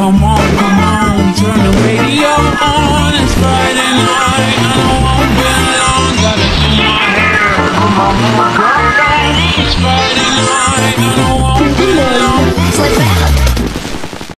Come on, come on, turn the radio on. It's Friday night, and I won't be long. Gotta do my hair, Come on, come on. It's Friday night,